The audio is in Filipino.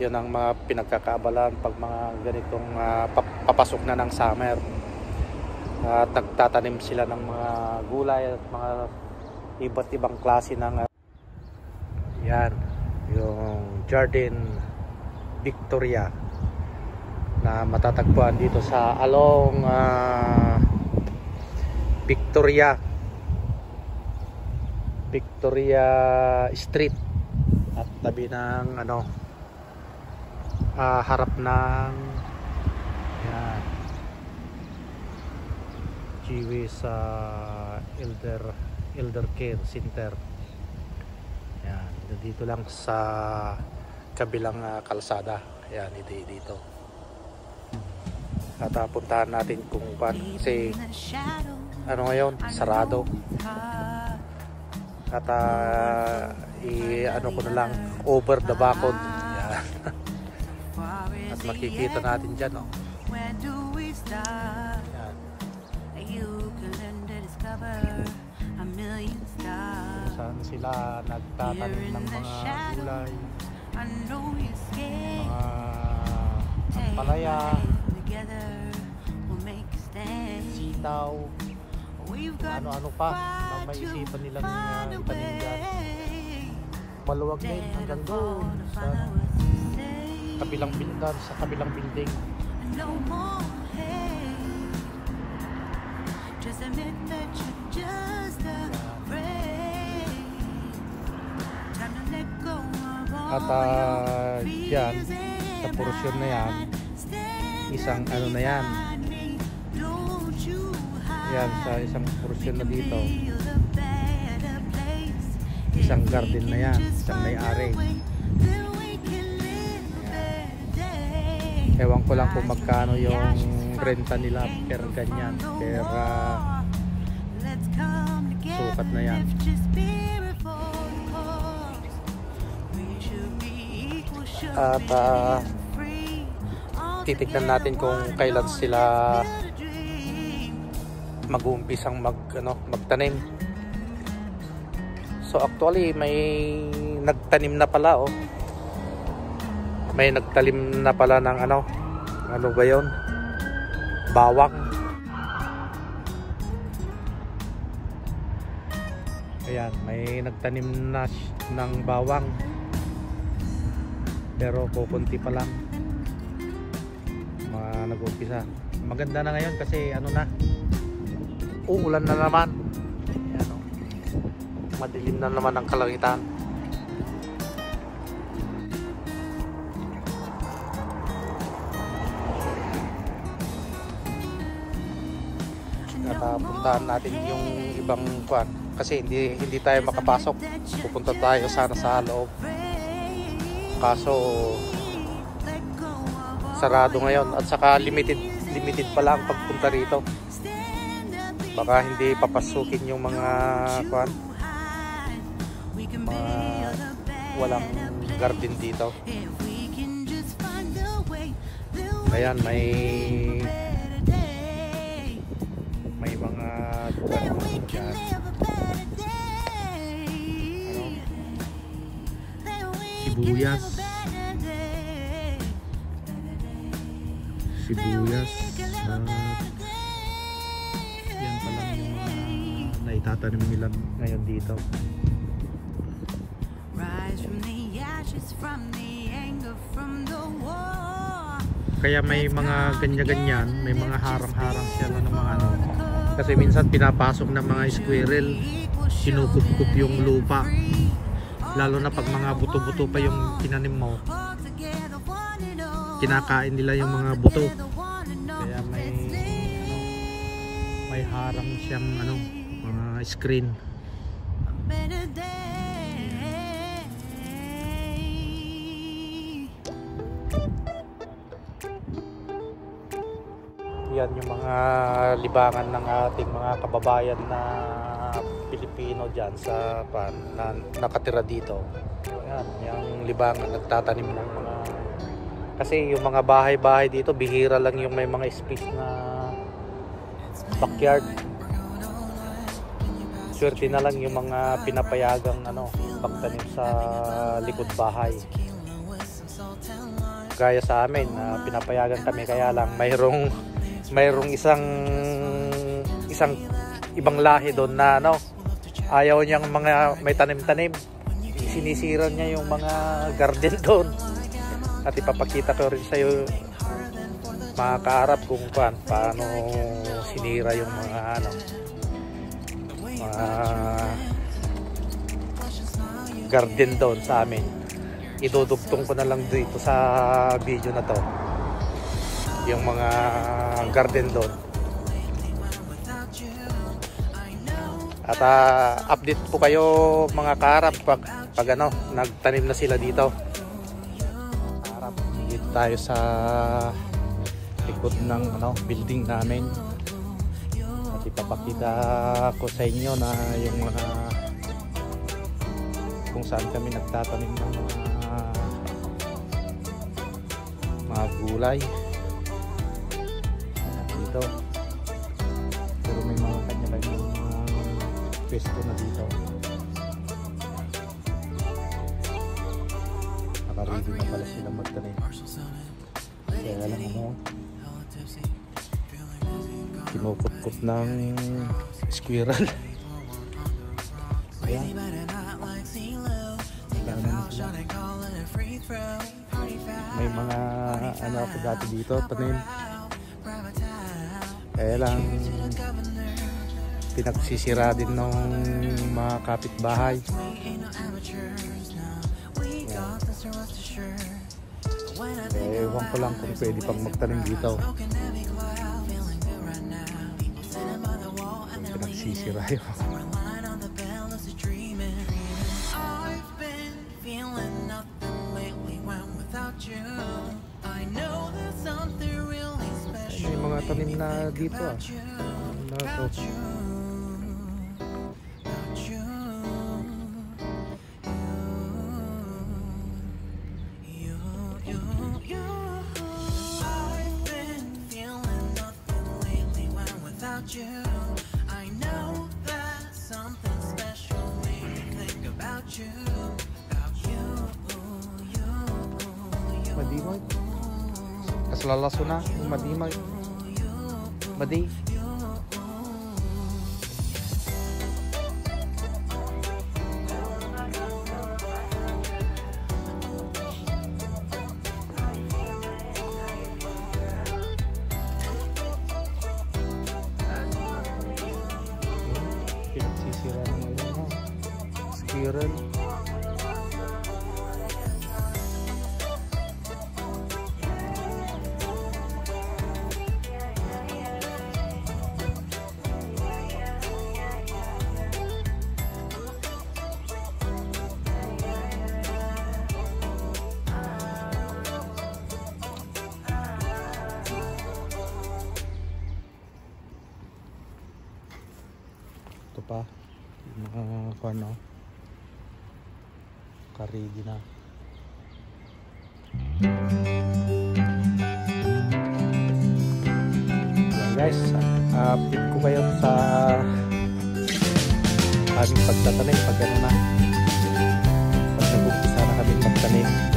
yun ang mga pinagkakaabalan pag mga ganitong pap- papasok na ng summer. At nagtatanim sila ng mga gulay at mga iba't ibang klase ng ah, yan yung Jardin Victoria na matatagpuan dito sa along ah, Victoria. Victoria Street. At tabi ng ano ah, harap ng yan. Chiwi sa Elder Elder Care Center. Yan dito lang sa kabilang ah, kalsada. Yan ito dito at ah, puntahan natin kung paano kasi ano ngayon sarado. At ah, i ano ko na lang over the at makikita natin dyan oh. yan saan sila nagtatanim ng mga gulay? Mga ampalaya. sitaw. Ano-ano pa na may isipan nilang uh, itanim dyan? maluwag din hanggang doon. sa kabilang building sa kabilang building. No more hate. Just admit that you're just afraid. Time to let go of all At ah, your yan, fears sa and porosyon na yan, isang ano na yan, yan sa isang porosyon na dito, isang garden na yan, isang may-ari. Ewan ko lang kung magkano yung renta nila per ganyan, per ah, sukat na yan. At ah, titignan natin kung kailan sila mag-uumpisang mag, ano, magtanim. So actually may nagtanim na pala oh. May nagtalim na pala ng ano, ano ba 'yon? Bawang. Ayan, may nagtanim na ng bawang. Pero kukunti pa lang. Mga nag-umpisa. Maganda na ngayon kasi ano na. Uulan na naman. Ayan, oh. Madilim na naman ang kalangitan. Ah, puntahan natin yung ibang kuan kasi hindi hindi tayo makapasok. Pupunta tayo sana sa loob. Kaso sarado ngayon at saka limited limited pa lang pagpunta rito. Baka hindi papasukin yung mga kuan mga walang garden dito. Ayan, may Sibuyas. Sibuyas. at yan pa lang yung mga naitatanim nila ngayon dito. Kaya may mga ganya-ganyan, may mga harang-harang sila ng mga ano. Kasi minsan pinapasok ng mga squirrel, sinukup-kup yung lupa. Lalo na pag mga buto-buto pa yung tinanim mo, kinakain nila yung mga buto. Kaya may ano, may harang siyang ano, mga screen. Yan yung mga libangan ng ating mga kababayan na Pilipino dyan sa pan, na, nakatira dito. Yan, yung libangan nagtatanim ng mga kasi yung mga bahay-bahay dito bihira lang yung may mga space na backyard. Swerte na lang yung mga pinapayagang ano pagtanim sa likod bahay. Kagaya sa amin na pinapayagan kami kaya lang mayroong mayroong isang isang ibang lahi doon na ano ayaw niyang mga may tanim-tanim. Sinisira niya yung mga garden doon. At ipapakita ko rin sa iyo mga kaarap kung paan, paano sinira yung mga ano mga garden doon sa amin. Idudugtong ko na lang dito sa video na to yung mga garden doon at ah, update po kayo mga kaarap pag, pag ano nagtanim na sila dito. Kaarap dito tayo sa likod ng ano, building namin. At ipapakita ko sa inyo na yung mga kung saan kami nagtatanim ng mga mga gulay. Dito pwesto na dito. Nakaready na pala sila magtanim kaya lang ano kinukot-kot ng squirrel. Ayan. May mga ano ako dati dito tanim kaya lang pinagsisira din ng mga kapitbahay Eh, ewan ko lang kung pwede pang magtanim dito. Pinagsisira yun. May mga tanim na dito ah. Ano you. Madimay. Kaslalaso na. yung Madimay. Madi. Pinagsisira ng. Pa. Mga kung ano. Karidi na. Guys, uh, update ko kayo sa aming pagtatanim pag ano na. Pag nag-umpisa na kami magtanim.